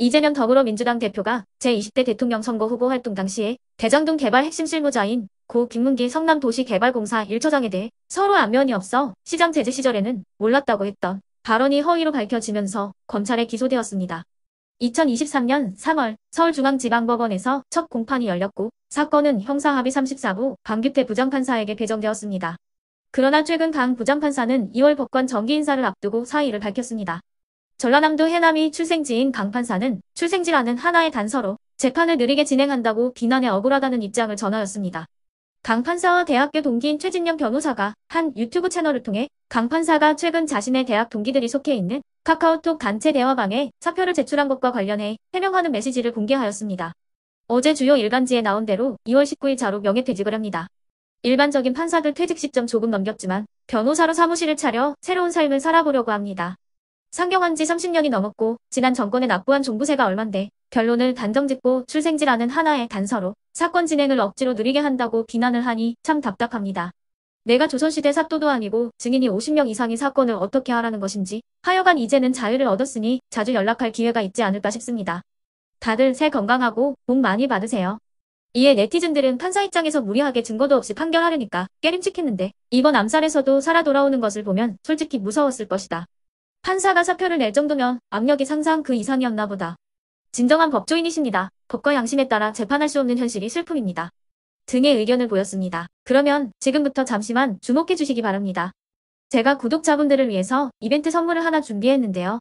이재명 더불어민주당 대표가 제20대 대통령 선거 후보 활동 당시에 대장동 개발 핵심 실무자인 고 김문기 성남도시개발공사 1처장에 대해 서로 안면이 없어 시장 제재 시절에는 몰랐다고 했던 발언이 허위로 밝혀지면서 검찰에 기소되었습니다. 2023년 3월 서울중앙지방법원에서 첫 공판이 열렸고 사건은 형사합의 34부 강규태 부장판사에게 배정되었습니다. 그러나 최근 강 부장판사는 2월 법관 정기 인사를 앞두고 사의를 밝혔습니다. 전라남도 해남이 출생지인 강 판사는 출생지라는 하나의 단서로 재판을 느리게 진행한다고 비난에 억울하다는 입장을 전하였습니다. 강 판사와 대학교 동기인 최진영 변호사가 한 유튜브 채널을 통해 강 판사가 최근 자신의 대학 동기들이 속해 있는 카카오톡 단체 대화방에 사표를 제출한 것과 관련해 해명하는 메시지를 공개하였습니다. 어제 주요 일간지에 나온 대로 2월 19일 자로 명예퇴직을 합니다. 일반적인 판사들 퇴직 시점 조금 넘겼지만 변호사로 사무실을 차려 새로운 삶을 살아보려고 합니다. 상경한 지 30년이 넘었고 지난 정권에 납부한 종부세가 얼만데 결론을 단정짓고 출생지라는 하나의 단서로 사건 진행을 억지로 느리게 한다고 비난을 하니 참 답답합니다. 내가 조선시대 사또도 아니고 증인이 50명 이상의 사건을 어떻게 하라는 것인지 하여간 이제는 자유를 얻었으니 자주 연락할 기회가 있지 않을까 싶습니다. 다들 새 건강하고 복 많이 받으세요. 이에 네티즌들은 판사 입장에서 무리하게 증거도 없이 판결하려니까 깨림칙했는데 이번 암살에서도 살아 돌아오는 것을 보면 솔직히 무서웠을 것이다. 판사가 사표를 낼 정도면 압력이 상상 그 이상이었나 보다. 진정한 법조인이십니다. 법과 양심에 따라 재판할 수 없는 현실이 슬픔입니다. 등의 의견을 보였습니다. 그러면 지금부터 잠시만 주목해 주시기 바랍니다. 제가 구독자분들을 위해서 이벤트 선물을 하나 준비했는데요.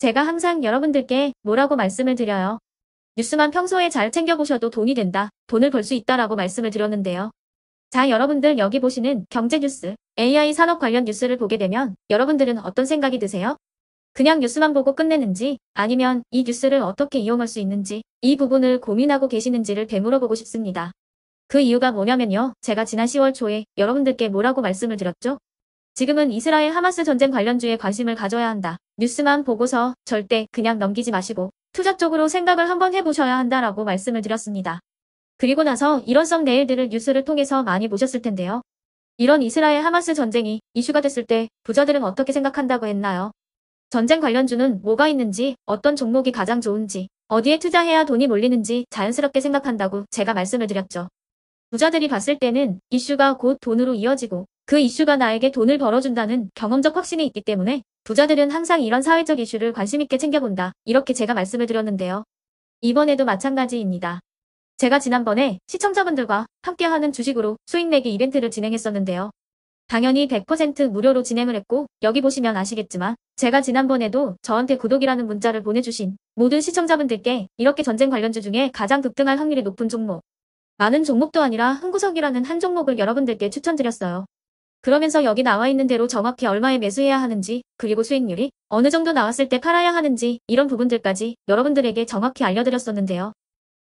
제가 항상 여러분들께 뭐라고 말씀을 드려요. 뉴스만 평소에 잘 챙겨보셔도 돈이 된다, 돈을 벌 수 있다라고 말씀을 드렸는데요. 자 여러분들 여기 보시는 경제뉴스, AI 산업 관련 뉴스를 보게 되면 여러분들은 어떤 생각이 드세요? 그냥 뉴스만 보고 끝내는지 아니면 이 뉴스를 어떻게 이용할 수 있는지 이 부분을 고민하고 계시는지를 되물어보고 싶습니다. 그 이유가 뭐냐면요. 제가 지난 10월 초에 여러분들께 뭐라고 말씀을 드렸죠? 지금은 이스라엘 하마스 전쟁 관련주에 관심을 가져야 한다. 뉴스만 보고서 절대 그냥 넘기지 마시고 투자적으로 생각을 한번 해보셔야 한다라고 말씀을 드렸습니다. 그리고 나서 일원성 내일들을 뉴스를 통해서 많이 보셨을 텐데요. 이런 이스라엘 하마스 전쟁이 이슈가 됐을 때 부자들은 어떻게 생각한다고 했나요? 전쟁 관련주는 뭐가 있는지, 어떤 종목이 가장 좋은지, 어디에 투자해야 돈이 몰리는지 자연스럽게 생각한다고 제가 말씀을 드렸죠. 부자들이 봤을 때는 이슈가 곧 돈으로 이어지고 그 이슈가 나에게 돈을 벌어준다는 경험적 확신이 있기 때문에 부자들은 항상 이런 사회적 이슈를 관심있게 챙겨본다. 이렇게 제가 말씀을 드렸는데요. 이번에도 마찬가지입니다. 제가 지난번에 시청자분들과 함께하는 주식으로 수익 내기 이벤트를 진행했었는데요. 당연히 100% 무료로 진행을 했고 여기 보시면 아시겠지만 제가 지난번에도 저한테 구독이라는 문자를 보내주신 모든 시청자분들께 이렇게 전쟁 관련주 중에 가장 급등할 확률이 높은 종목 많은 종목도 아니라 흥구석이라는 한 종목을 여러분들께 추천드렸어요. 그러면서 여기 나와 있는 대로 정확히 얼마에 매수해야 하는지 그리고 수익률이 어느 정도 나왔을 때 팔아야 하는지 이런 부분들까지 여러분들에게 정확히 알려드렸었는데요.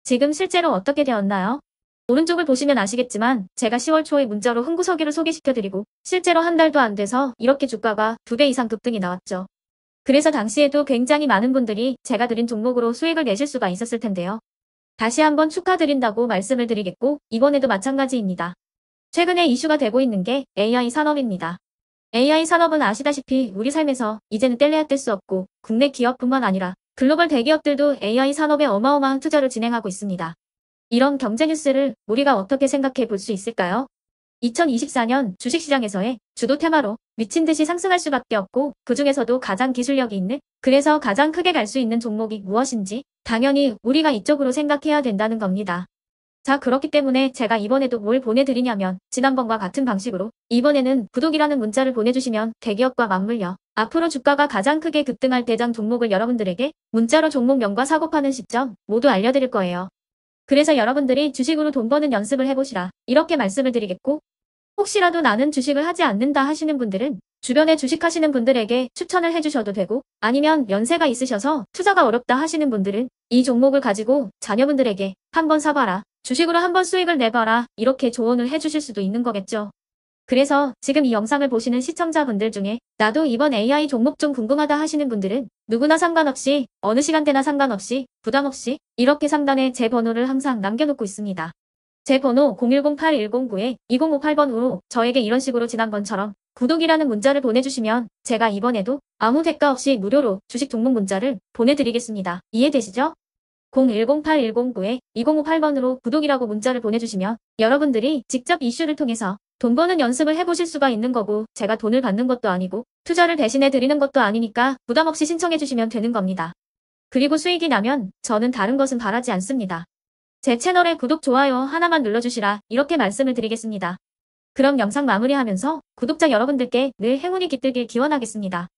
지금 실제로 어떻게 되었나요? 오른쪽을 보시면 아시겠지만 제가 10월 초에 문자로 흥구서기를 소개시켜드리고 실제로 한 달도 안 돼서 이렇게 주가가 두배 이상 급등이 나왔죠. 그래서 당시에도 굉장히 많은 분들이 제가 드린 종목으로 수익을 내실 수가 있었을 텐데요. 다시 한번 축하드린다고 말씀을 드리겠고 이번에도 마찬가지입니다. 최근에 이슈가 되고 있는 게 AI 산업입니다. AI 산업은 아시다시피 우리 삶에서 이제는 뗄래야 뗄 수 없고 국내 기업뿐만 아니라 글로벌 대기업들도 AI 산업에 어마어마한 투자를 진행하고 있습니다. 이런 경제 뉴스를 우리가 어떻게 생각해 볼 수 있을까요? 2024년 주식시장에서의 주도 테마로 미친 듯이 상승할 수밖에 없고 그 중에서도 가장 기술력이 있는 그래서 가장 크게 갈 수 있는 종목이 무엇인지 당연히 우리가 이쪽으로 생각해야 된다는 겁니다. 자 그렇기 때문에 제가 이번에도 뭘 보내드리냐면 지난번과 같은 방식으로 이번에는 구독이라는 문자를 보내주시면 대기업과 맞물려 앞으로 주가가 가장 크게 급등할 대장 종목을 여러분들에게 문자로 종목명과 사고 파는 시점 모두 알려드릴 거예요. 그래서 여러분들이 주식으로 돈 버는 연습을 해보시라 이렇게 말씀을 드리겠고 혹시라도 나는 주식을 하지 않는다 하시는 분들은 주변에 주식하시는 분들에게 추천을 해주셔도 되고 아니면 연세가 있으셔서 투자가 어렵다 하시는 분들은 이 종목을 가지고 자녀분들에게 한번 사봐라 주식으로 한번 수익을 내봐라 이렇게 조언을 해주실 수도 있는 거겠죠. 그래서 지금 이 영상을 보시는 시청자분들 중에 나도 이번 AI 종목 좀 궁금하다 하시는 분들은 누구나 상관없이 어느 시간대나 상관없이 부담없이 이렇게 상단에 제 번호를 항상 남겨놓고 있습니다. 제 번호 010-8109-2058번으로 저에게 이런 식으로 지난번처럼 구독이라는 문자를 보내주시면 제가 이번에도 아무 대가 없이 무료로 주식 종목 문자를 보내드리겠습니다. 이해되시죠? 0108109-2058번으로 구독이라고 문자를 보내주시면 여러분들이 직접 이슈를 통해서 돈 버는 연습을 해보실 수가 있는 거고 제가 돈을 받는 것도 아니고 투자를 대신해 드리는 것도 아니니까 부담 없이 신청해 주시면 되는 겁니다. 그리고 수익이 나면 저는 다른 것은 바라지 않습니다. 제 채널에 구독, 좋아요 하나만 눌러주시라 이렇게 말씀을 드리겠습니다. 그럼 영상 마무리하면서 구독자 여러분들께 늘 행운이 깃들길 기원하겠습니다.